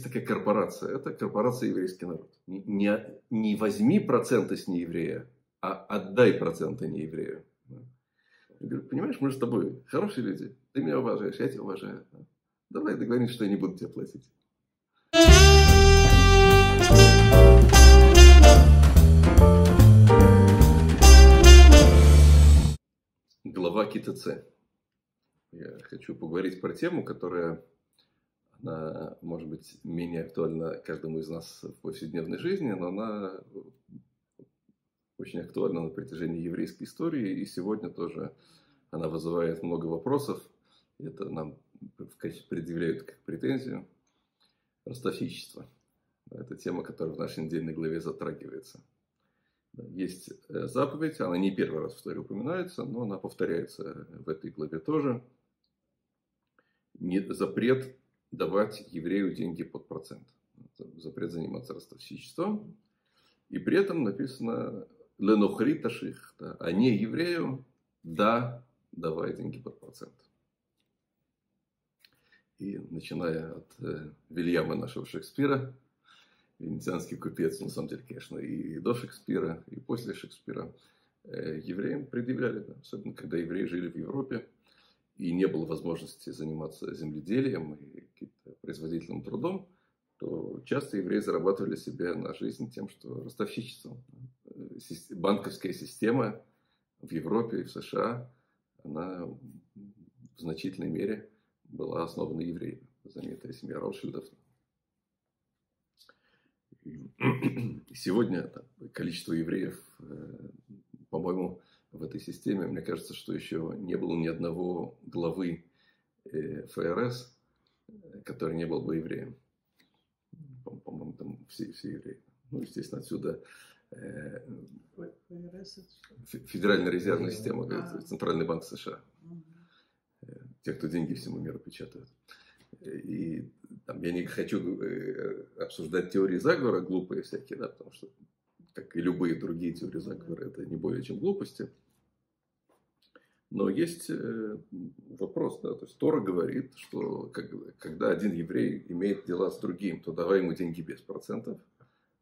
есть такая корпорация, это корпорация еврейский народ. Не, не возьми проценты с нееврея, а отдай проценты нееврею. Я говорю, понимаешь, мы же с тобой хорошие люди, ты меня уважаешь, я тебя уважаю. Давай договоримся, что я не буду тебе платить. Глава КТЦ. Я хочу поговорить про тему, которая она, может быть, менее актуальна каждому из нас в повседневной жизни, но она очень актуальна на протяжении еврейской истории, и сегодня тоже она вызывает много вопросов. Это нам предъявляют как претензию ростовщичество. Это тема, которая в нашей недельной главе затрагивается. Есть э, заповедь, она не первый раз в истории упоминается, но она повторяется в этой главе тоже. Запрет давать еврею деньги под процент. Запрет заниматься ростовщичеством. И при этом написано ленохри таших, да, а не еврею, да, давай деньги под процент. И начиная от э, Вильяма нашего Шекспира, венецианский купец, на самом деле, конечно, и до Шекспира, и после Шекспира, э, евреям предъявляли, да, особенно когда евреи жили в Европе, и не было возможности заниматься земледелием и производительным трудом, то часто евреи зарабатывали себе на жизнь тем, что ростовщичеством. Банковская система в Европе и в США, она в значительной мере была основана евреями. Знаменитая семья Ротшильдов. Сегодня количество евреев, э, по-моему, в этой системе, мне кажется, что еще не было ни одного главы э, ФРС, который не был бы евреем. По-моему, там все, все евреи. Ну, естественно, отсюда э, Федеральная резервная система, а. Центральный банк США. Э, те, кто деньги всему миру печатают. И там, я не хочу э, обсуждать теории заговора глупые всякие, да, потому что, как и любые другие теории заговора, это не более чем глупости. Но есть э, вопрос, да, то есть Тора говорит, что когда один еврей имеет дела с другим, то давай ему деньги без процентов,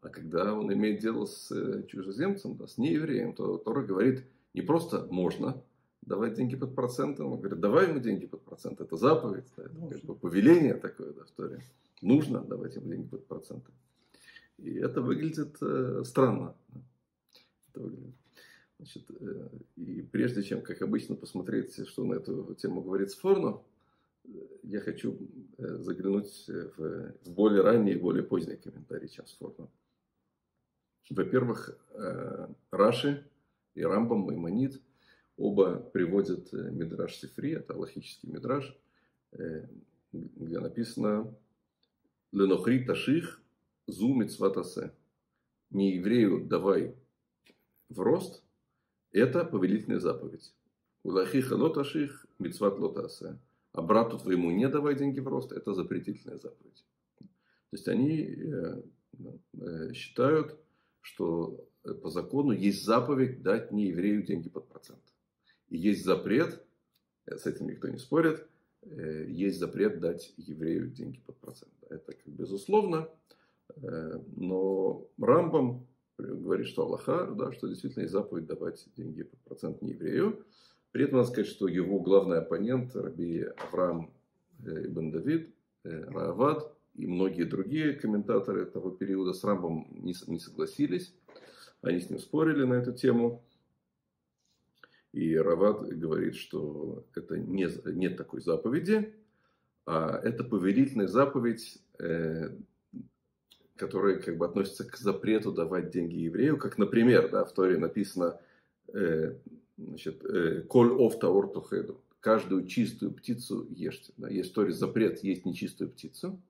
а когда он имеет дело с э, чужеземцем, да, с неевреем, то Тора говорит, не просто можно давать деньги под процентом, он говорит, давай ему деньги под процент, это заповедь, да, это как бы повеление такое да, в Торе, нужно давать ему деньги под процентом. И это выглядит э, странно. Это выглядит Значит, э, и прежде чем, как обычно, посмотреть, что на эту тему говорит Сфорно, э, я хочу э, заглянуть в более ранние и более поздние комментарии, чем Сфорно. Во-первых, Раши и Рамбам, Маймонид оба приводят Мидраш Сифри, это аллахический Мидраш, где написано «Ленохри таших зу митцватасе». Не еврею давай в рост – это повелительная заповедь. Улахиха лоташих, мицват лотасе. А брату твоему не давай деньги в рост, это запретительная заповедь. То есть они э, э, считают, что по закону есть заповедь дать не еврею деньги под процент. И есть запрет, э, с этим никто не спорит, есть запрет дать еврею деньги под процент. Это как безусловно, но Рамбам говорит, что Аллаха, да, что действительно есть заповедь давать деньги под процент не еврею. При этом надо сказать, что его главный оппонент, Раби Авраам э, Ибн Давид, э, Раавад и многие другие комментаторы того периода с Рамбом не, не согласились. Они с ним спорили на эту тему. И Рават говорит, что это не, нет такой заповеди, а это повелительная заповедь э, которые как бы относятся к запрету давать деньги еврею, как, например, да, в Торе написано э, значит, э, «Коль офта ортухеду» – каждую чистую птицу ешьте. Да. Есть в Торе запрет есть нечистую птицу,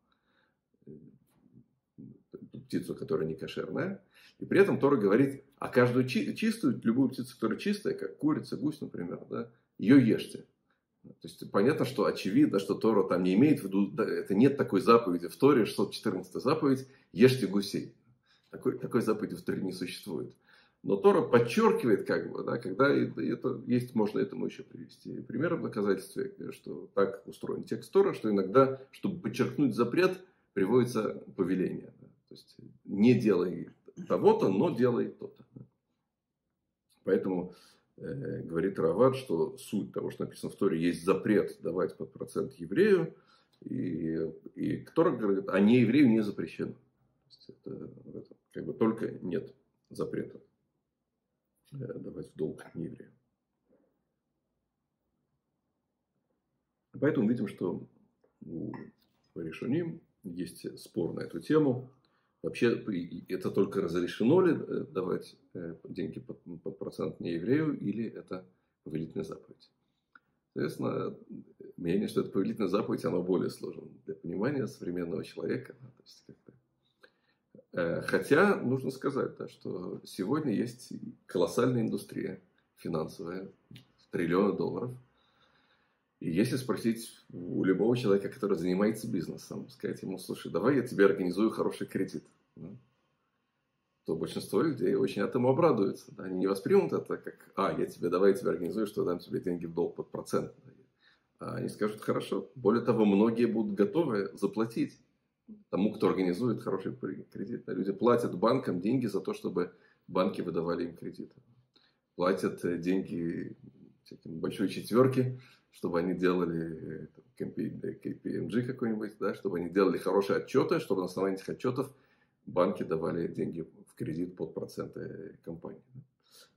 птицу, которая не кошерная. И при этом Тора говорит, а каждую чи- чистую, любую птицу, которая чистая, как курица, гусь, например, да, ее ешьте. То есть понятно, что очевидно, что Тора там не имеет в виду, это нет такой заповеди в Торе, 614 заповедь, ешьте гусей. Такой, такой заповеди в Торе не существует. Но Тора подчеркивает, как бы, да, когда это есть, можно этому еще привести пример в доказательстве, что так устроен текст Тора, что иногда, чтобы подчеркнуть запрет, приводится повеление. То есть не делай того-то, но делай то-то. Поэтому говорит Рават, что суть того, что написано в Торе, есть запрет давать под процент еврею, и, и который говорит, а не еврею не запрещено. То есть это, это как бы только нет запрета э, давать в долг не еврею. Поэтому видим, что у Решуним есть спор на эту тему. Вообще, это только разрешено ли э, давать э, деньги под, под процент не еврею, или это повелительная заповедь? Соответственно, мнение, что это повелительная заповедь, оно более сложно для понимания современного человека. То есть, э, Хотя, нужно сказать, да, что сегодня есть колоссальная индустрия финансовая, триллионы долларов – и если спросить у любого человека, который занимается бизнесом, сказать ему, слушай, давай я тебе организую хороший кредит, да, то большинство людей очень этому обрадуются. Да, они не воспримут это как, а, я тебе, давай я тебе организую, что я дам тебе деньги в долг под процент. А они скажут, хорошо. Более того, многие будут готовы заплатить тому, кто организует хороший кредит. Люди платят банкам деньги за то, чтобы банки выдавали им кредиты. Платят э, деньги большой четверки чтобы они делали KPMG какой-нибудь, да, чтобы они делали хорошие отчеты, чтобы на основании этих отчетов банки давали деньги в кредит под проценты компании.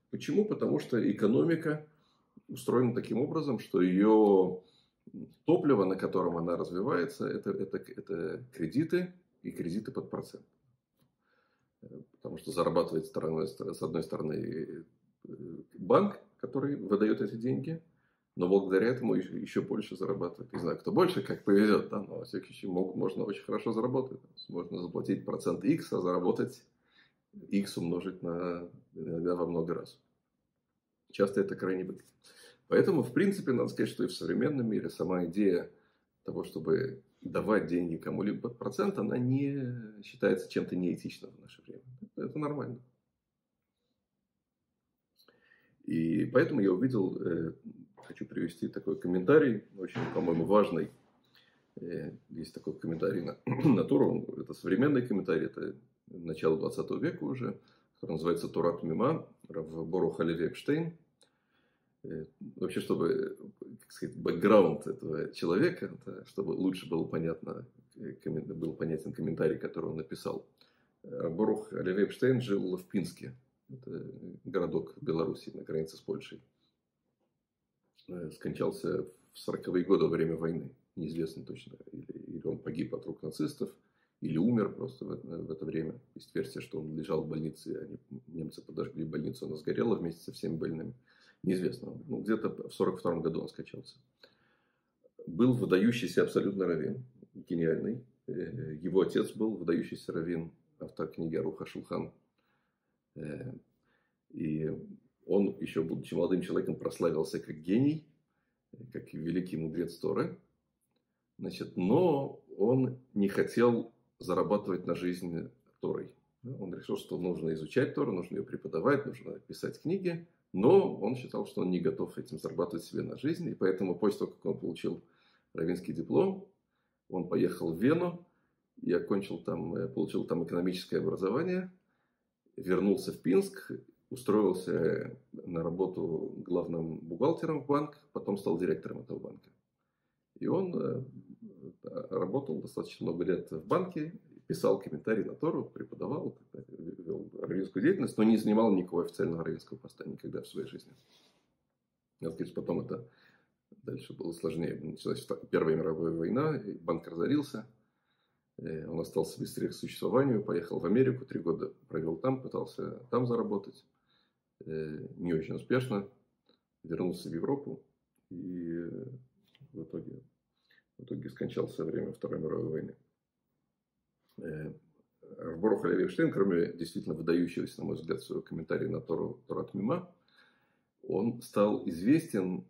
Почему? Потому что экономика устроена таким образом, что ее топливо, на котором она развивается, это, это, это кредиты и кредиты под процент. Потому что зарабатывает стороной, с одной стороны банк, который выдает эти деньги, но благодаря этому еще, еще больше зарабатывать. Не знаю, кто больше, как повезет, да, но во всяком случае мог, можно очень хорошо заработать. Можно заплатить процент X, а заработать X умножить на иногда во много раз. Часто это крайне выгодно. Поэтому, в принципе, надо сказать, что и в современном мире сама идея того, чтобы давать деньги кому-либо под процент, она не считается чем-то неэтичным в наше время. Это нормально. И поэтому я увидел э, хочу привести такой комментарий, очень, по-моему, важный. Э, есть такой комментарий на, на Тору, это современный комментарий, это начало 20 века уже, который называется Турат Мима, Борух Оливе Эпштейн. Э, вообще, чтобы, как сказать, бэкграунд этого человека, чтобы лучше было понятно, э, был понятен комментарий, который он написал. Борух Оливе Эпштейн жил в Пинске, это городок Беларуси на границе с Польшей. Э, скончался в 40-е годы во время войны. Неизвестно точно, или, или он погиб от рук нацистов, или умер просто в это, в это время. Есть версия, что он лежал в больнице, они, немцы подожгли больницу, она сгорела вместе со всеми больными. Неизвестно. Ну, где-то в 42 году он скончался. Был выдающийся абсолютно раввин, гениальный. Э, его отец был выдающийся раввин, автор книги Аруха Шулхан. Э, и он, еще будучи молодым человеком, прославился как гений, как великий мудрец Торы. Значит, но он не хотел зарабатывать на жизнь Торой. Он решил, что нужно изучать Тору, нужно ее преподавать, нужно писать книги. Но он считал, что он не готов этим зарабатывать себе на жизнь. И поэтому после того, как он получил равенский диплом, он поехал в Вену и окончил там, э, получил там экономическое образование, вернулся в Пинск устроился на работу главным бухгалтером в банк, потом стал директором этого банка. И он э, работал достаточно много лет в банке, писал комментарии на Тору, преподавал, вел раввинскую деятельность, но не занимал никакого официального раввинского поста никогда в своей жизни. Надо сказать, потом это дальше было сложнее. Началась Первая мировая война, банк разорился – Э, он остался без средств к существованию, поехал в Америку, три года провел там, пытался там заработать. Э, не очень успешно. Вернулся в Европу и э, в итоге, в итоге скончался во время Второй мировой войны. Арборов Левиштейн, кроме действительно выдающегося, на мой взгляд, своего комментария на Тору Торат Мима, он стал известен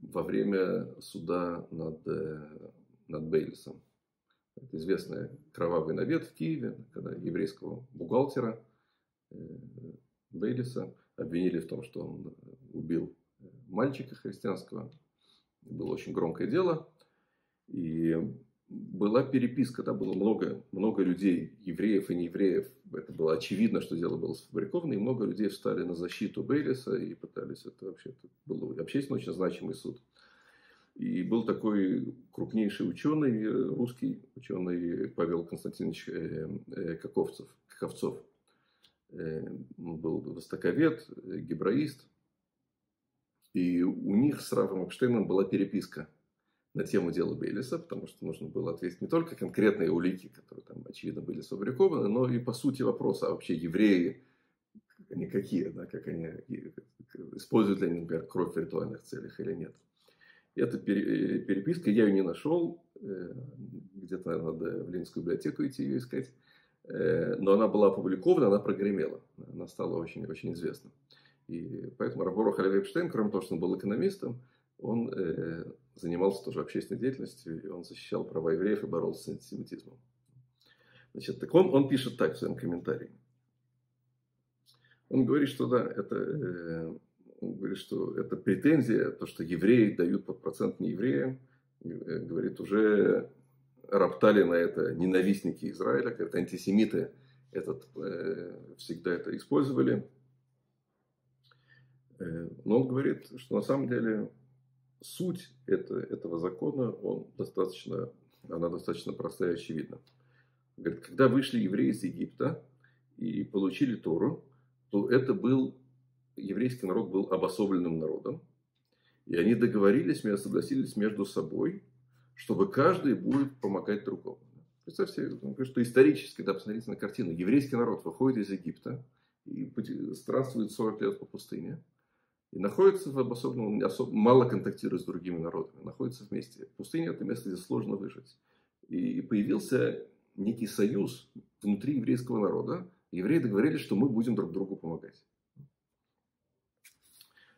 во время суда над, над Бейлисом. Это известный кровавый навет в Киеве, когда еврейского бухгалтера э, Бейлиса обвинили в том, что он э, убил мальчика христианского. Было очень громкое дело. И была переписка, да, было много, много людей, евреев и неевреев. Это было очевидно, что дело было сфабриковано, и много людей встали на защиту Бейлиса и пытались это вообще, это был общественно очень значимый суд. И был такой крупнейший ученый, русский ученый Павел Константинович э, э, Каковцев, Каковцов. Э, был востоковед, гебраист. И у них с Равом Эпштейном была переписка на тему дела Бейлиса, потому что нужно было ответить не только конкретные улики, которые там, очевидно, были сфабрикованы, но и по сути вопроса, а вообще евреи, они какие, да, как они, используют ли они, например, кровь в ритуальных целях или нет. Эта переписка, я ее не нашел, э, где-то, надо в Ленинскую библиотеку идти ее искать, э, но она была опубликована, она прогремела, она стала очень, очень известна. И поэтому Раборо Халев Эпштейн, кроме того, что он был экономистом, он э, занимался тоже общественной деятельностью, и он защищал права евреев и боролся с антисемитизмом. Значит, так он, он пишет так в своем комментарии. Он говорит, что да, это, э, он говорит, что это претензия, то, что евреи дают под процент неевреям, э, говорит, уже роптали на это ненавистники Израиля, это антисемиты этот, э, всегда это использовали. Э, но он говорит, что на самом деле суть это, этого закона, он достаточно, она достаточно простая и очевидна. Говорит, когда вышли евреи из Египта и получили Тору, то это был, еврейский народ был обособленным народом. И они договорились, согласились между собой, чтобы каждый будет помогать другому. Представьте себе, что исторически, да, посмотрите на картину. Еврейский народ выходит из Египта и странствует 40 лет по пустыне – и находится в обособленном, особо, мало контактирует с другими народами, находится вместе. Пустыня – это место, где сложно выжить. И появился некий союз внутри еврейского народа. Евреи договорились, что мы будем друг другу помогать.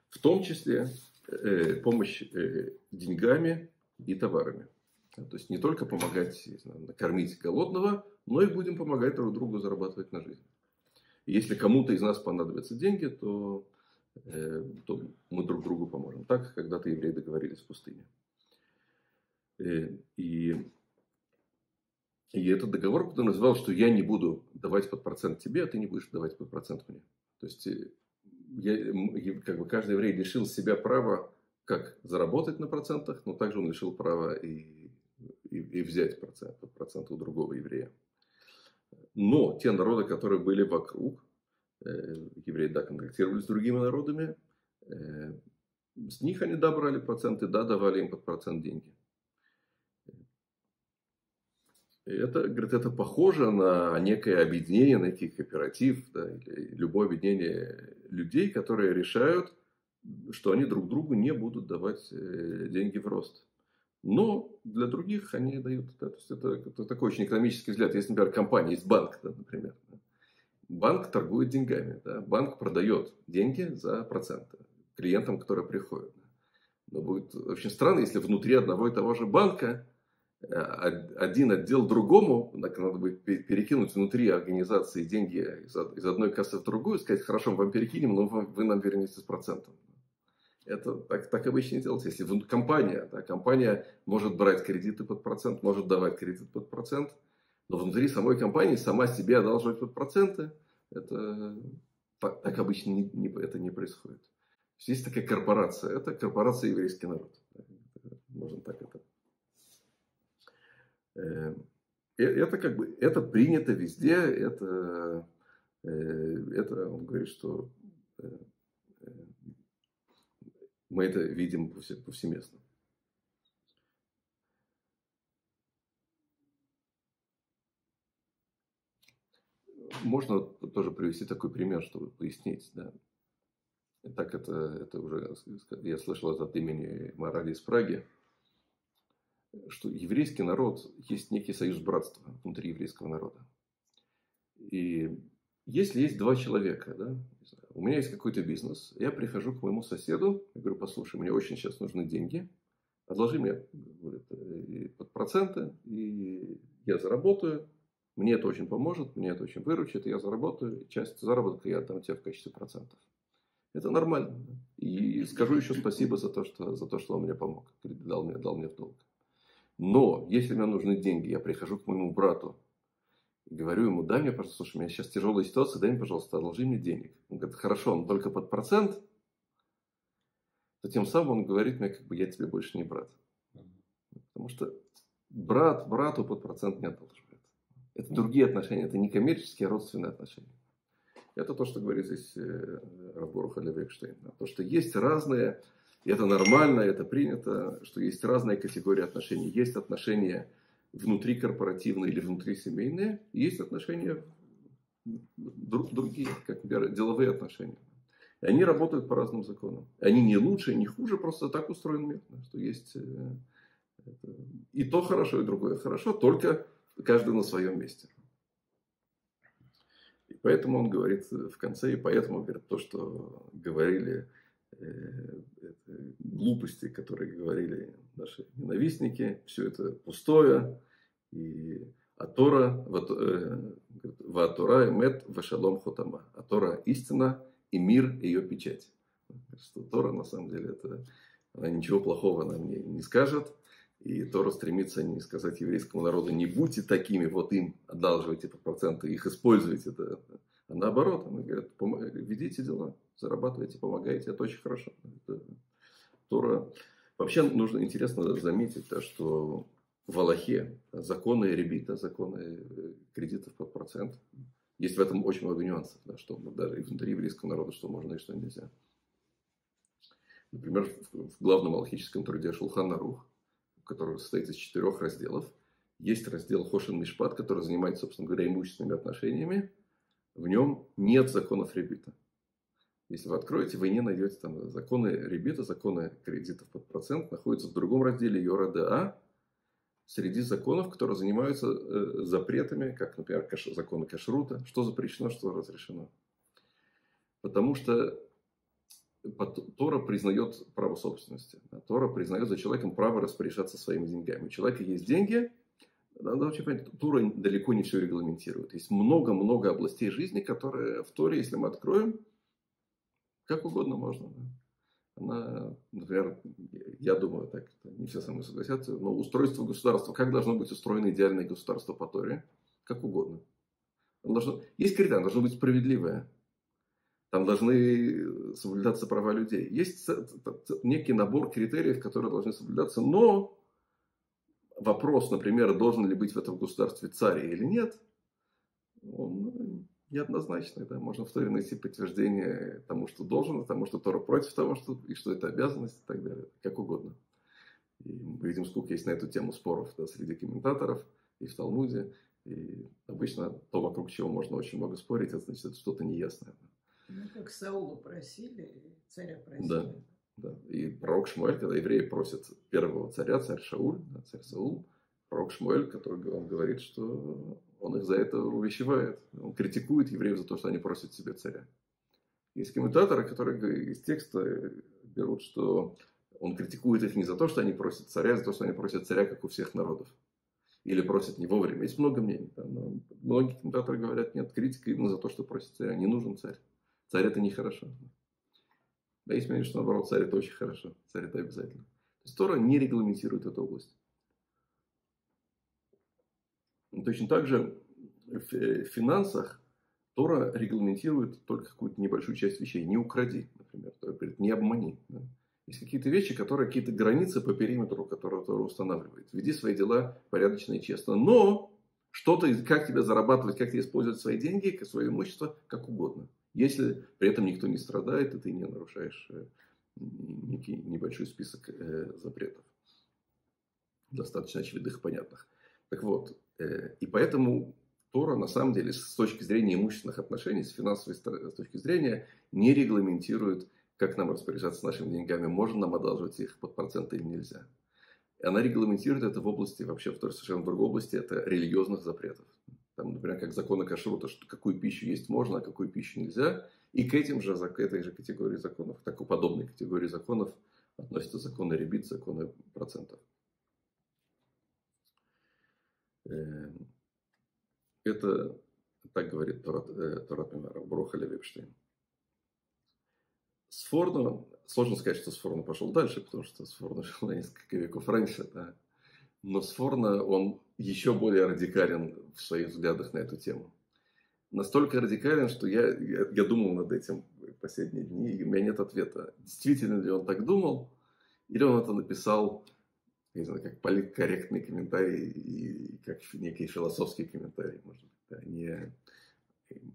В том числе э, помощь э, деньгами и товарами. То есть не только помогать знаю, накормить голодного, но и будем помогать друг другу зарабатывать на жизнь. Если кому-то из нас понадобятся деньги, то Э, то мы друг другу поможем. Так когда-то евреи договорились в пустыне. Э, и, и этот договор потом называл, что я не буду давать под процент тебе, а ты не будешь давать под процент мне. То э, я, как бы каждый еврей лишил себя права как заработать на процентах, но также он лишил права и, и, и взять процент, процент у другого еврея. Но те народы, которые были вокруг, Э, евреи, да, контактировали с другими народами, э, с них они, да, брали проценты, да, давали им под процент деньги. Это, говорит, это похоже на некое объединение, на некий кооператив, да, или любое объединение людей, которые решают, что они друг другу не будут давать э, деньги в рост. Но для других они дают, да, то есть это, это такой очень экономический взгляд. Если, например, компания, есть банк, да, например, банк торгует деньгами. Да? Банк продает деньги за проценты клиентам, которые приходят. Но будет очень странно, если внутри одного и того же банка э, один отдел другому, надо будет перекинуть внутри организации деньги из одной кассы в другую, сказать, хорошо, мы вам перекинем, но вы нам вернете с процентом. Это так, так обычно делается. Если компания, да, компания может брать кредиты под процент, может давать кредит под процент – но внутри самой компании сама себе одалживать под проценты, это так, так обычно не, не, это не происходит. Есть такая корпорация, это корпорация еврейский народ. Можно так это. Э, это как бы, это принято везде, это, э, это он говорит, что э, мы это видим повсеместно. можно тоже привести такой пример, чтобы пояснить. Да. Так это, это уже, я слышал от имени Морали из Праги, что еврейский народ есть некий союз братства внутри еврейского народа. И если есть два человека, да, у меня есть какой-то бизнес, я прихожу к моему соседу, я говорю, послушай, мне очень сейчас нужны деньги, отложи мне говорит, под проценты, и я заработаю, мне это очень поможет, мне это очень выручит, я заработаю, часть заработка я отдам тебе в качестве процентов. Это нормально. И скажу еще спасибо за то, что, за то, что он мне помог, дал мне, дал мне в долг. Но если мне нужны деньги, я прихожу к моему брату говорю ему, дай мне, пожалуйста, слушай, у меня сейчас тяжелая ситуация, дай мне, пожалуйста, одолжи мне денег. Он говорит, хорошо, но только под процент, то тем самым он говорит мне, как бы я тебе больше не брат. Потому что брат брату под процент не одолживает. Это другие отношения, это не коммерческие, а родственные отношения. Это то, что говорит здесь э, Раборуха Левекштейн. То, что есть разные, и это нормально, это принято, что есть разные категории отношений. Есть отношения внутри корпоративные или внутри семейные, есть отношения другие, как, например, деловые отношения. И они работают по разным законам. Они не лучше, не хуже, просто так устроен мир, что есть э, и то хорошо, и другое хорошо, только каждый на своем месте. И поэтому он говорит в конце, и поэтому говорит то, что говорили глупости, которые говорили наши ненавистники, все это пустое, и а Тора, Ватура, Мет, Вашалом Хотама. А Тора истина, и мир ее печать. Что Тора, на самом деле, это, она ничего плохого нам не, не скажет. И Тора стремится не сказать еврейскому народу, не будьте такими, вот им одалживайте по проценту, их используйте. Это, наоборот, они говорят, ведите дела, зарабатывайте, помогайте, это очень хорошо. Это, Тора... Вообще нужно интересно заметить, да, что в Аллахе законы ребита, законы э, кредитов под процент, есть в этом очень много нюансов, да, что даже и внутри еврейского народа, что можно и что нельзя. Например, в главном аллахическом труде Шулхана Рух, который состоит из четырех разделов, есть раздел Хошин Мишпат, который занимается, собственно говоря, имущественными отношениями. В нем нет законов ребита. Если вы откроете, вы не найдете там законы ребита, законы кредитов под процент, находятся в другом разделе Йора ДА, среди законов, которые занимаются э, запретами, как, например, каш, законы кашрута, что запрещено, что разрешено. Потому что Тора признает право собственности. Тора признает за человеком право распоряжаться своими деньгами. У человека есть деньги, надо очень понять, Тора далеко не все регламентирует. Есть много-много областей жизни, которые в Торе, если мы откроем, как угодно можно. Она, например, я думаю, так, не все со мной согласятся, но устройство государства, как должно быть устроено идеальное государство по Торе? Как угодно. должно, есть критерий, должно быть справедливое. Там должны соблюдаться права людей. Есть некий набор критериев, которые должны соблюдаться, но вопрос, например, должен ли быть в этом государстве царь или нет, он неоднозначный. Да? Можно в Торе найти подтверждение тому, что должен, тому, что Тора против того, что, и что это обязанность и так далее. Как угодно. И мы видим, сколько есть на эту тему споров да, среди комментаторов и в Талмуде. И обычно то, вокруг чего можно очень много спорить, это значит, это что-то неясное. Ну, как Саулу просили, царя просили. Да, да. И пророк Шмуэль, когда евреи просят первого царя, царь Шауль, да, царь Саул, пророк Шмуэль, который он говорит, что он их за это увещевает. Он критикует евреев за то, что они просят себе царя. Есть комментаторы, которые из текста берут, что он критикует их не за то, что они просят царя, а за то, что они просят царя, как у всех народов. Или просят не вовремя. Есть много мнений. Да, но многие комментаторы говорят, нет, критика именно за то, что просят царя. Не нужен царь. Царь это нехорошо. Да есть мнение, что наоборот, царь это очень хорошо. Царь это обязательно. То есть Тора не регламентирует эту область. Точно так же в финансах Тора регламентирует только какую-то небольшую часть вещей. Не укради, например. Тора говорит, не обмани. Да? Есть какие-то вещи, которые какие-то границы по периметру, которые Тора устанавливает. Веди свои дела порядочно и честно. Но что-то, как тебе зарабатывать, как тебе использовать свои деньги, свое имущество, как угодно. Если при этом никто не страдает, и ты не нарушаешь э, некий небольшой список э, запретов. Достаточно очевидных и понятных. Так вот, э, и поэтому Тора на самом деле с точки зрения имущественных отношений, с финансовой с точки зрения, не регламентирует, как нам распоряжаться нашими деньгами, можно нам одалживать их под проценты или нельзя. Она регламентирует это в области, вообще в совершенно другой области, это религиозных запретов. Там, например, как законы кашрута, что какую пищу есть можно, а какую пищу нельзя. И к этим же, к этой же категории законов, к такой подобной категории законов относятся законы ребит, законы процентов. Эм, это так говорит Торат э, Мемара, Броха Левипштейн. Сфорно, сложно сказать, что Сфорно пошел дальше, потому что Сфорно жил на несколько веков раньше, да. Но Сфорно, он еще более радикален в своих взглядах на эту тему. Настолько радикален, что я, я, я думал над этим последние дни, и у меня нет ответа. Действительно ли он так думал, или он это написал, не знаю, как политкорректный комментарий и как некий философский комментарий, может быть. Да, не,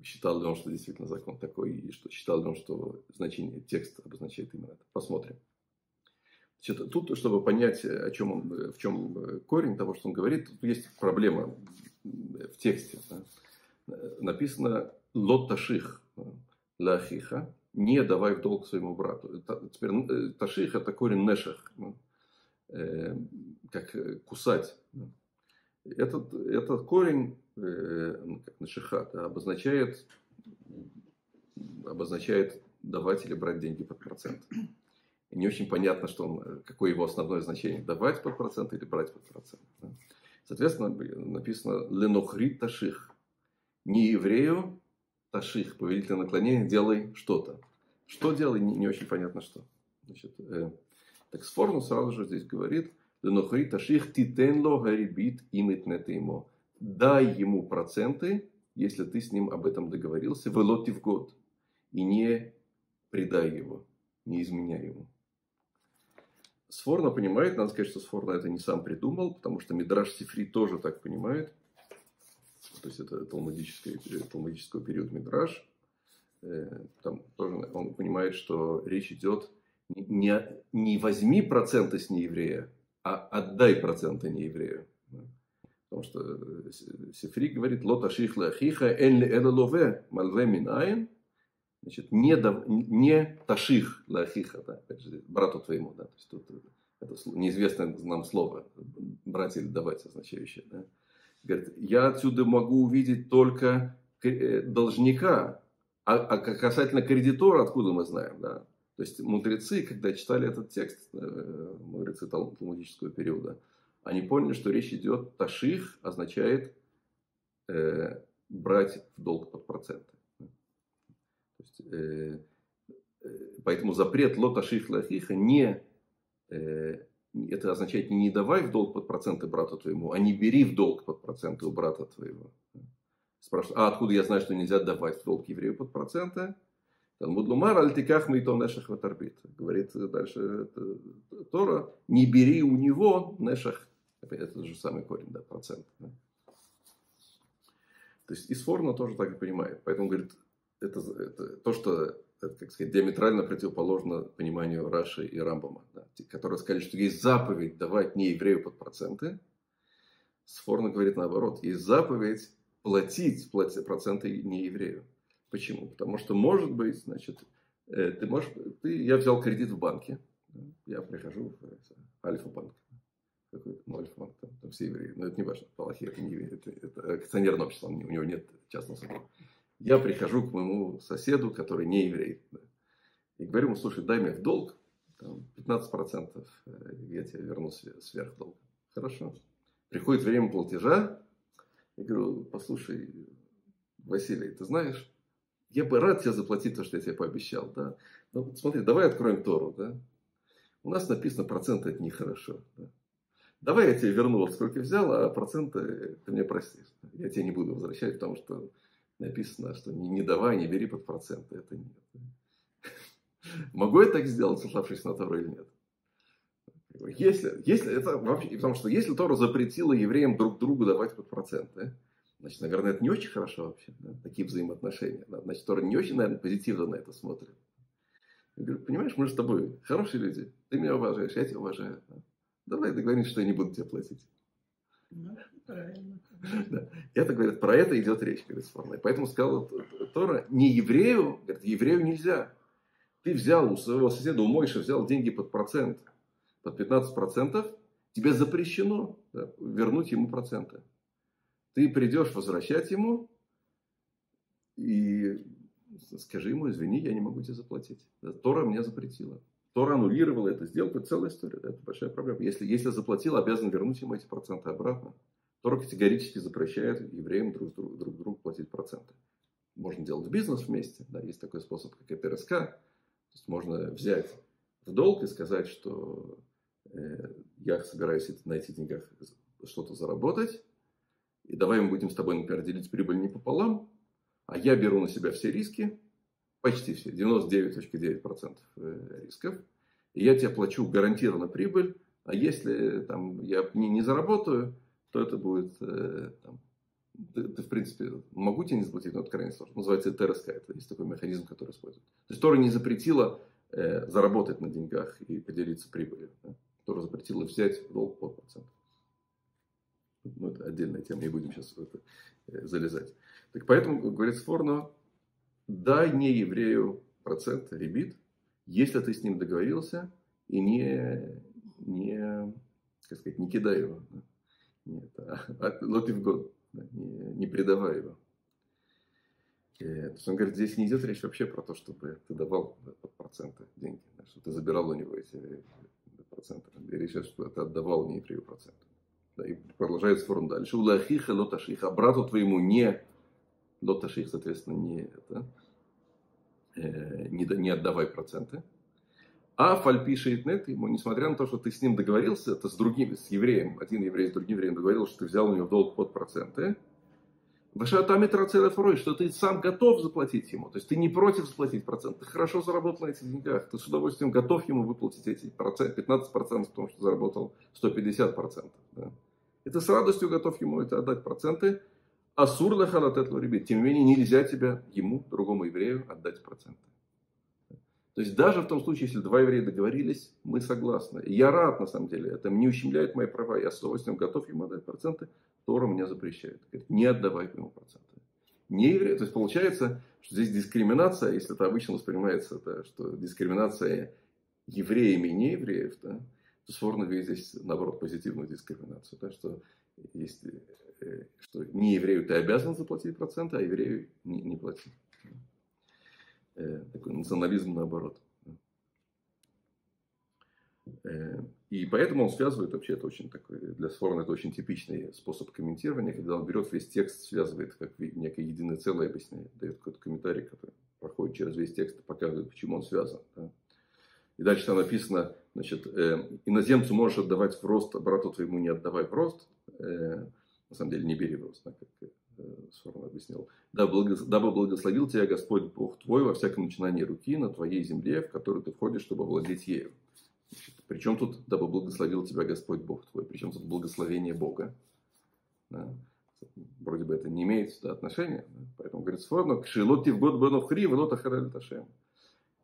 считал ли он, что действительно закон такой, и что считал ли он, что значение текста обозначает именно это. Посмотрим. Тут, чтобы понять, о чем он, в чем корень того, что он говорит, тут есть проблема в тексте. Да. Написано «лот-таших» лахиха, не давай в долг своему брату. Теперь э, таших это корень нешах, э, как кусать. Этот, этот корень Э, ну, как нашихат, обозначает, обозначает давать или брать деньги под процент. Не очень понятно, что он, какое его основное значение, давать под процент или брать под процент. Соответственно, написано ленохрит таших. Не еврею таших, повелитель наклонения, делай что-то. Что делай, не, не очень понятно что. Значит, э, так Сфорну сразу же здесь говорит, ленохрит таших титенло гарибит имит ему дай ему проценты, если ты с ним об этом договорился, в лоте в год. И не предай его, не изменяй ему. Сфорна понимает, надо сказать, что Сфорна это не сам придумал, потому что Мидраш Сифри тоже так понимает. То есть это талмудический, талмудического период Мидраш. Э, там тоже он понимает, что речь идет не, не возьми проценты с нееврея, а отдай проценты нееврею. Потому что э, Сифри говорит, лота шихла хиха эн ли эла лове мальве минаин. Значит, не, дав, не таших лахиха, да, опять же, брату твоему, да, то есть тут это неизвестное нам слово, брать или давать означающее, да. Говорит, я отсюда могу увидеть только э, должника, а, а касательно кредитора, откуда мы знаем, да. То есть мудрецы, когда читали этот текст, э, мудрецы талмудического периода, они поняли, что речь идет, таших означает э, брать в долг под проценты. Есть, э, э, поэтому запрет лоташих лахиха не, э, это означает не давай в долг под проценты брату твоему, а не бери в долг под проценты у брата твоего. Спрашивают, а откуда я знаю, что нельзя давать в долг еврею под проценты? Талмуд Лумар, альтиках то нешах ватарбит. Говорит дальше Тора, не бери у него нешах это же самый корень, да, процент. Да. То есть Исфорна тоже так и понимает. Поэтому говорит, это, это то, что это, как сказать, диаметрально противоположно пониманию Раши и Рамбама, да, которые сказали, что есть заповедь давать не еврею под проценты. Сфорна говорит наоборот, есть заповедь платить, платить проценты не еврею. Почему? Потому что, может быть, значит, э, ты можешь, ты, я взял кредит в банке, я прихожу в Альфа-банк, какой-то, ну, Альфман, там, там все евреи, но это не важно, Палахи это не это, это акционерное общество, у него нет частного суда. Я прихожу к моему соседу, который не еврей, да, и говорю ему, слушай, дай мне в долг, там, 15% э, я тебе верну сверх долга. Хорошо. Приходит время платежа, я говорю, послушай, Василий, ты знаешь, я бы рад тебе заплатить то, что я тебе пообещал, да. Но смотри, давай откроем Тору, да. У нас написано процент это нехорошо. Да? давай я тебе верну вот сколько взял, а проценты ты мне простишь. Я тебе не буду возвращать, потому что написано, что не, не давай, не бери под проценты. Это нет. Могу я так сделать, сославшись на Тору или нет? Если, если это вообще, потому что если Тора запретила евреям друг другу давать под проценты, значит, наверное, это не очень хорошо вообще, да, такие взаимоотношения. Да? Значит, Тора не очень, наверное, позитивно на это смотрит. Я говорю, понимаешь, мы же с тобой хорошие люди, ты меня уважаешь, я тебя уважаю. Да? Давай договоримся, что я не буду тебе платить. Ну. Да. Это, говорит, про это идет речь, говорит, Сфорной. Поэтому сказал Тора, не еврею, говорит, еврею нельзя. Ты взял у своего соседа, у Мойша, взял деньги под процент, под 15 процентов, тебе запрещено да, вернуть ему проценты. Ты придешь возвращать ему и скажи ему, извини, я не могу тебе заплатить. Тора мне запретила. Тора аннулировала эту сделку, это целая история, да, это большая проблема. Если, если заплатил, обязан вернуть ему эти проценты обратно. Тора категорически запрещает евреям друг, друг, друг другу платить проценты. Можно делать бизнес вместе, да, есть такой способ, как ЭТРСК. То есть можно взять в долг и сказать, что э, я собираюсь на этих деньгах что-то заработать, и давай мы будем с тобой, например, делить прибыль не пополам, а я беру на себя все риски, почти все, 99.9% э, рисков, и я тебе плачу гарантированно прибыль, а если там, я не, не заработаю, то это будет э, там, ты, ты, в принципе, могу тебе не заплатить, но это крайне сложно. Называется ТРСК, это есть такой механизм, который используют. То есть Тора не запретила э, заработать на деньгах и поделиться прибылью. Да? Тора запретила взять долг под процент. Ну, это отдельная тема, не будем сейчас в это э, залезать. Так поэтому, говорит Сфорно, дай не еврею процент, ребит, если ты с ним договорился, и не, не, как сказать, не кидай его. Нет, а, а, в год не, не предавай его. И, то есть он говорит, здесь не идет речь вообще про то, чтобы ты давал проценты деньги, да, что ты забирал у него эти проценты. И речь идет, что ты отдавал не еврею проценты. Да, и продолжает спор дальше. Улахиха лоташиха. Брату твоему не лоташих, соответственно, не это, э, не, не отдавай проценты. А фальпишет нет ему, несмотря на то, что ты с ним договорился, это с другим, с евреем, один еврей с другим евреем договорился, что ты взял у него долг под проценты, Вашатами второй, что ты сам готов заплатить ему. То есть ты не против заплатить процент. Ты хорошо заработал на этих деньгах. Ты с удовольствием готов ему выплатить эти процент, 15%, потому что заработал 150%. Да? И ты с радостью готов ему это отдать проценты. А сурла халатет ребят. Тем не менее, нельзя тебя ему, другому еврею, отдать проценты. То есть даже в том случае, если два еврея договорились, мы согласны. Я рад, на самом деле, это не ущемляет мои права. Я с удовольствием готов ему отдать проценты. Тора меня запрещает. Говорит, не отдавай ему проценты. Не евреи. То есть получается, что здесь дискриминация, если это обычно воспринимается, да, что дискриминация евреями и неевреев, да, то Сворно видит здесь, наоборот, позитивную дискриминацию. Да, что есть, что не еврею ты обязан заплатить проценты, а еврею не, не платить. Э, такой национализм наоборот. Э, и поэтому он связывает, вообще это очень такой, для Сфорна это очень типичный способ комментирования, когда он берет весь текст, связывает как некое единое целое, объясняет, дает какой-то комментарий, который проходит через весь текст показывает, почему он связан. Да. И дальше там написано, значит, э, иноземцу можешь отдавать в рост, а брату твоему не отдавай в рост. Э, на самом деле не бери в рост, да, как Сорон объяснял. «Дабы благословил тебя Господь Бог твой во всяком начинании руки на твоей земле, в которую ты входишь, чтобы владеть ею». Причем тут «дабы благословил тебя Господь Бог твой», причем тут благословение Бога. Да. Вроде бы это не имеет сюда отношения. Да. Поэтому говорит Сфорно, «Кшилот в год бенов хри, ахараль ташем».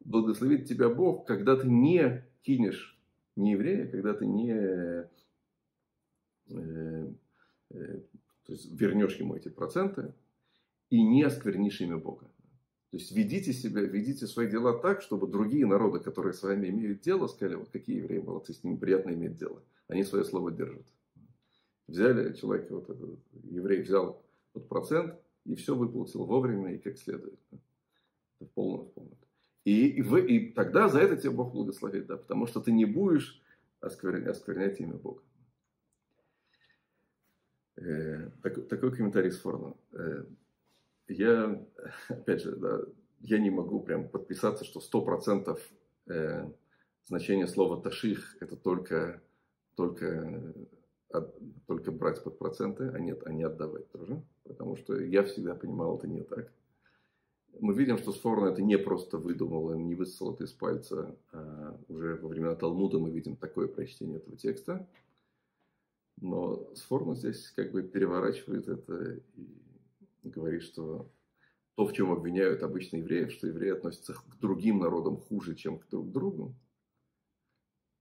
Благословит тебя Бог, когда ты не кинешь не еврея, когда ты не э, э, то есть вернешь ему эти проценты и не осквернишь имя Бога. То есть ведите себя, ведите свои дела так, чтобы другие народы, которые с вами имеют дело, сказали, вот какие евреи молодцы, с ними приятно иметь дело. Они свое слово держат. Взяли человека, вот этот еврей взял вот процент и все выплатил вовремя и как следует. В полном, в полном. И, и, вы, и тогда за это тебя Бог благословит, да, потому что ты не будешь осквернять, осквернять имя Бога. Э, так, такой комментарий с Форна. Э, я, опять же, да, я не могу прям подписаться, что 100% э, значение слова таших это только, только, только брать под проценты, а, нет, а не отдавать тоже. Потому что я всегда понимал, это не так. Мы видим, что Сфорно это не просто выдумал, не высосал это из пальца. А уже во времена Талмуда мы видим такое прочтение этого текста. Но Сфорно здесь как бы переворачивает это и говорит, что то, в чем обвиняют обычно евреев, что евреи относятся к другим народам хуже, чем к друг другу,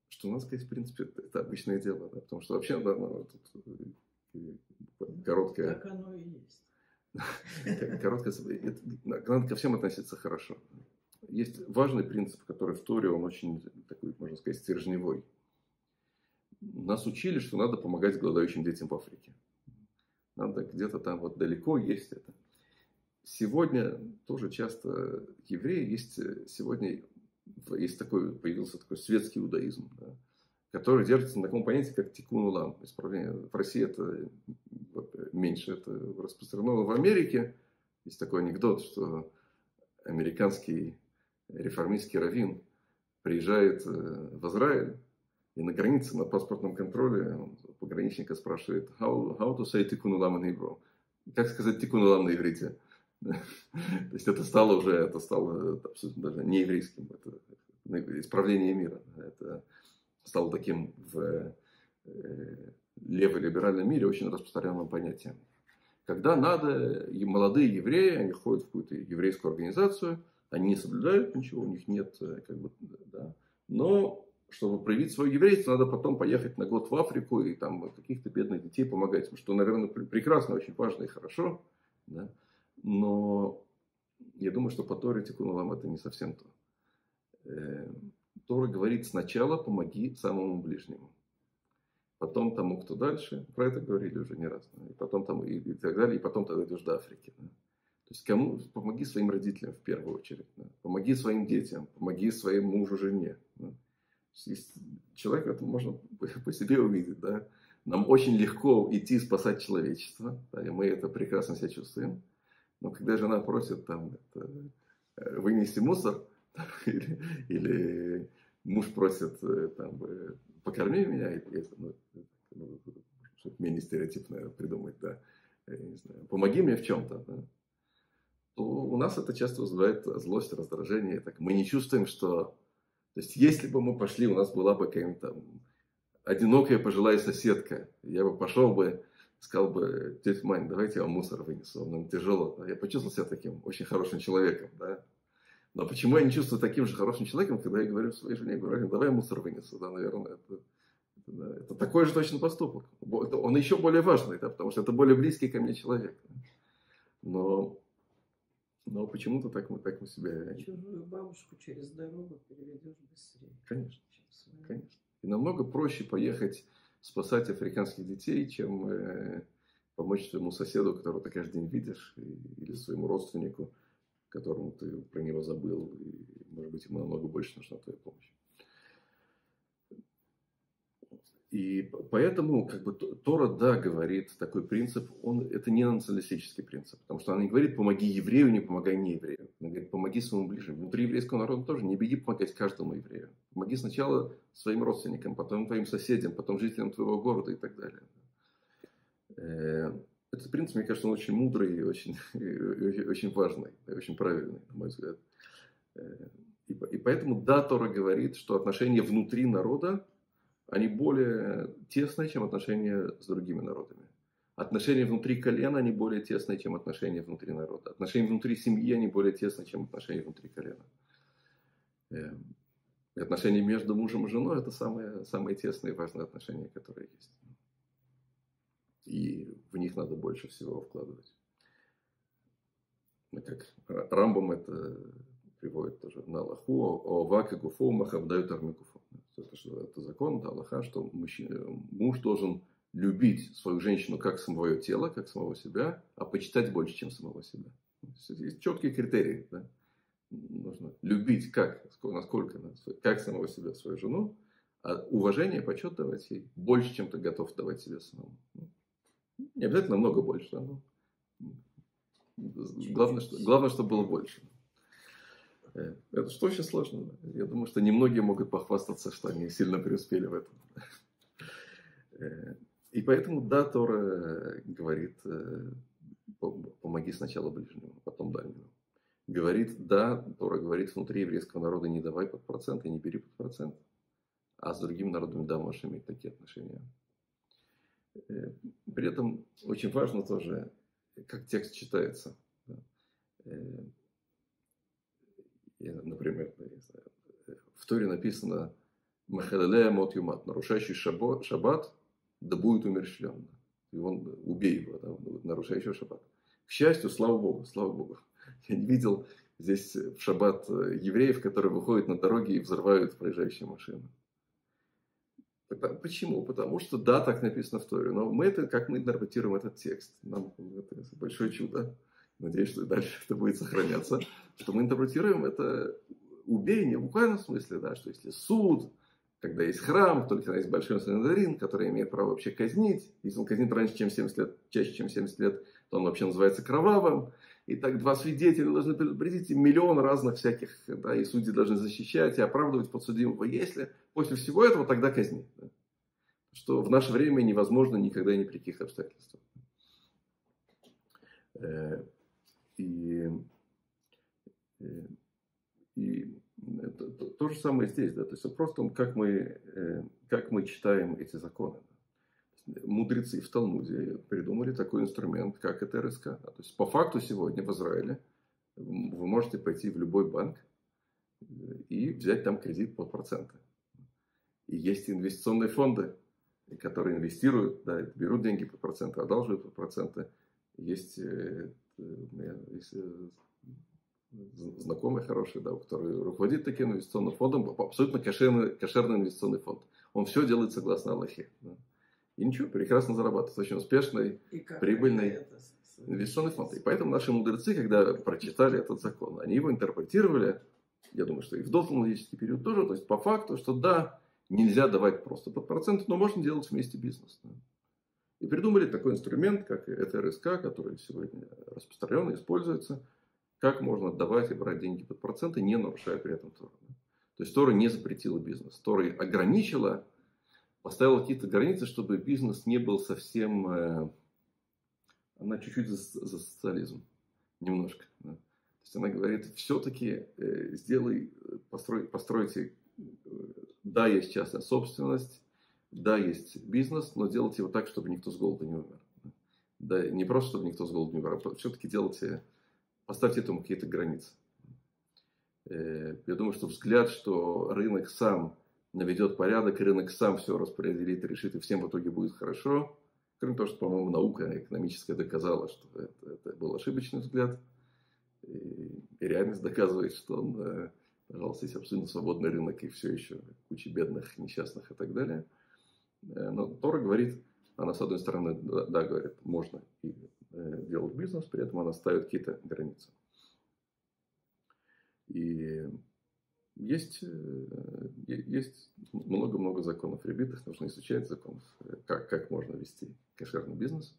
что у нас, сказать, в принципе, это обычное дело, да, потому что вообще, да, ну, тут э, короткая... Так оно и есть. Короткая... Надо ко всем относиться хорошо. Есть важный принцип, который в Торе, он очень такой, можно сказать, стержневой нас учили, что надо помогать голодающим детям в Африке. Надо где-то там вот далеко есть это. Сегодня тоже часто евреи есть сегодня есть такой появился такой светский иудаизм, да, который держится на таком понятии как тикун улам, исправление. В России это меньше, это распространено в Америке. Есть такой анекдот, что американский реформистский раввин приезжает э, в Израиль И на границе, на паспортном контроле пограничника спрашивает, how, how to say tikkun olam in Hebrew? Как сказать tikkun olam на иврите? То есть это стало уже, это стало абсолютно даже не еврейским, это исправление мира. Это стало таким в э, леволиберальном мире очень распространенным понятием. Когда надо, и молодые евреи, они ходят в какую-то еврейскую организацию, они не соблюдают ничего, у них нет, э, как бы, да, но чтобы проявить свое еврейство, надо потом поехать на год в Африку и там каких-то бедных детей помогать, что, наверное, прекрасно, очень важно и хорошо, да? но я думаю, что по Торе Тикун это не совсем то. Э, Тора говорит сначала помоги самому ближнему, потом тому, кто дальше, про это говорили уже не раз, и потом тому и, и так далее, и потом тогда идешь до Африки. Да? То есть кому помоги своим родителям в первую очередь, да? помоги своим детям, помоги своему мужу, жене. Человек, это можно по себе увидеть, да. Нам очень легко идти спасать человечество, да, и мы это прекрасно себя чувствуем. Но когда жена просит там это, э, вынести мусор, или, или муж просит э, там, покорми меня, это, ну, ну, чтобы менее стереотипно придумать, да, не знаю, помоги мне в чем-то, да, то у нас это часто вызывает злость, раздражение. Так мы не чувствуем, что то есть, если бы мы пошли, у нас была бы там одинокая пожилая соседка, я бы пошел бы, сказал бы, тетя Мань, давайте я вам мусор вынесу, нам тяжело. Я почувствовал себя таким очень хорошим человеком, да. Но почему я не чувствую таким же хорошим человеком, когда я говорю своей жене, говорю, давай я мусор вынесу, да, наверное, это, это, это такой же точно поступок. Он еще более важный, да, потому что это более близкий ко мне человек. Но но почему-то так мы, так мы себя... Чужую бабушку через дорогу переведешь быстрее. Конечно, конечно. И намного проще поехать спасать африканских детей, чем э, помочь своему соседу, которого ты каждый день видишь, и, или своему родственнику, которому ты про него забыл, и, может быть, ему намного больше нужна твоя помощь. И поэтому как бы, Тора, да, говорит такой принцип, он, это не националистический принцип, потому что она не говорит «помоги еврею, не помогай не еврею». Она говорит «помоги своему ближнему». Внутри еврейского народа тоже не беги помогать каждому еврею. Помоги сначала своим родственникам, потом твоим соседям, потом жителям твоего города и так далее. Э, этот принцип, мне кажется, он очень мудрый и очень, и очень важный, и очень правильный, на мой взгляд. Э, и, поэтому, да, Тора говорит, что отношения внутри народа они более тесные, чем отношения с другими народами. Отношения внутри колена, они более тесные, чем отношения внутри народа. Отношения внутри семьи, они более тесные, чем отношения внутри колена. Эм, и отношения между мужем и женой – это самые, самые тесные и важные отношения, которые есть. И в них надо больше всего вкладывать. Как Рамбам это приводит тоже на Аллаху, о вака гуфу махавдают армикуфу это, что это закон, это Аллаха, что мужчина, муж должен любить свою женщину как свое тело, как самого себя, а почитать больше, чем самого себя. Есть четкие критерии. Да? Нужно любить как, насколько, как самого себя, свою жену, а уважение, почет давать ей больше, чем ты готов давать себе самому. Ну, не обязательно много больше, да, но главное, что, главное, чтобы было больше. Э, это что очень сложно. Я думаю, что немногие могут похвастаться, что они сильно преуспели в этом. Э, и поэтому, да, Тора говорит, э, помоги сначала ближнему, потом дальнему. Говорит, да, Тора говорит, внутри еврейского народа не давай под процент и не бери под процент. А с другими народами, да, можешь иметь такие отношения. При этом очень важно тоже, как текст читается например, в Торе написано Махалалея мот юмат, нарушающий шаббат, шаббат, да будет умерщвлен. И он, убей его, да, нарушающий шаббат. К счастью, слава Богу, слава Богу. Я не видел здесь в шаббат евреев, которые выходят на дороги и взрывают проезжающие машины. Почему? Потому что да, так написано в Торе. Но мы это, как мы интерпретируем этот текст, нам это большое чудо надеюсь, что дальше это будет сохраняться, что мы интерпретируем это убей в буквальном смысле, да, что если суд, когда есть храм, только есть большой санедрин, который имеет право вообще казнить, если он казнит раньше, чем 70 лет, чаще, чем 70 лет, то он вообще называется кровавым. И так два свидетеля должны предупредить, и миллион разных всяких, да, и судьи должны защищать и оправдывать подсудимого. Если после всего этого, тогда казни. что в наше время невозможно никогда и ни при каких обстоятельствах. Э, и, э, и то, то, то же самое здесь, да, то есть просто как мы, э, как мы читаем эти законы. Мудрецы в Талмуде придумали такой инструмент, как это. То есть по факту сегодня в Израиле вы можете пойти в любой банк и взять там кредит под проценты. И есть инвестиционные фонды, которые инвестируют, да, берут деньги под проценты, одалживают под проценты. Есть, э, э, знакомый хороший, да, который руководит таким инвестиционным фондом, абсолютно кошерный, кошерный инвестиционный фонд. Он все делает согласно Аллахе. Да. И ничего, прекрасно зарабатывает. Очень успешный, прибыльный инвестиционный фонд. И поэтому наши мудрецы, когда прочитали этот закон, они его интерпретировали, я думаю, что и в доталмудический период тоже, то есть по факту, что да, нельзя давать просто под проценты, но можно делать вместе бизнес. Да. И придумали такой инструмент, как ФРСК, который сегодня распространенно используется, как можно отдавать и брать деньги под проценты, не нарушая при этом Тору. То есть Тора не запретила бизнес. Тора ограничила, поставила какие-то границы, чтобы бизнес не был совсем... Э, она чуть-чуть за, за социализм. Немножко. Да. То есть она говорит, все-таки э, сделай, построй, постройте... Э, да, есть частная собственность, да, есть бизнес, но делайте его так, чтобы никто с голода не умер. Да, не просто, чтобы никто с голода не умер, а все-таки делайте поставьте этому какие-то границы. Э, я думаю, что взгляд, что рынок сам наведет порядок, рынок сам все распределит, решит, и всем в итоге будет хорошо. Кроме того, что, по-моему, наука экономическая доказала, что это, это был ошибочный взгляд. И, и реальность доказывает, что он, пожалуйста, есть абсолютно свободный рынок, и все еще куча бедных, несчастных и так далее. Э, но Тора говорит, она, с одной стороны, да, да говорит, можно и Э, делать бизнес, при этом она ставит какие-то границы. И есть, э, есть много-много законов ребитых, нужно изучать законов, как, как можно вести кошерный бизнес.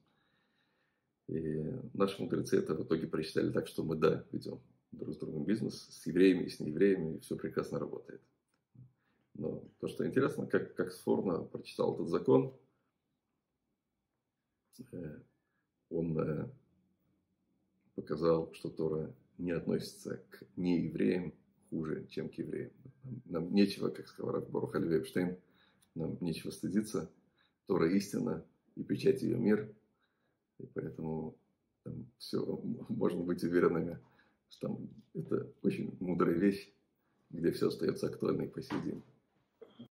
И наши мудрецы это в итоге прочитали так, что мы, да, ведем друг с другом бизнес, с евреями и с неевреями, и все прекрасно работает. Но то, что интересно, как, как Сфорна прочитал этот закон, он э, показал, что Тора не относится к неевреям хуже, чем к евреям. Нам нечего, как сказал Раф Барух Эпштейн, нам нечего стыдиться. Тора истина, и печать ее мир. И поэтому там все, можно быть уверенными, что там это очень мудрая вещь, где все остается актуальной по сей день.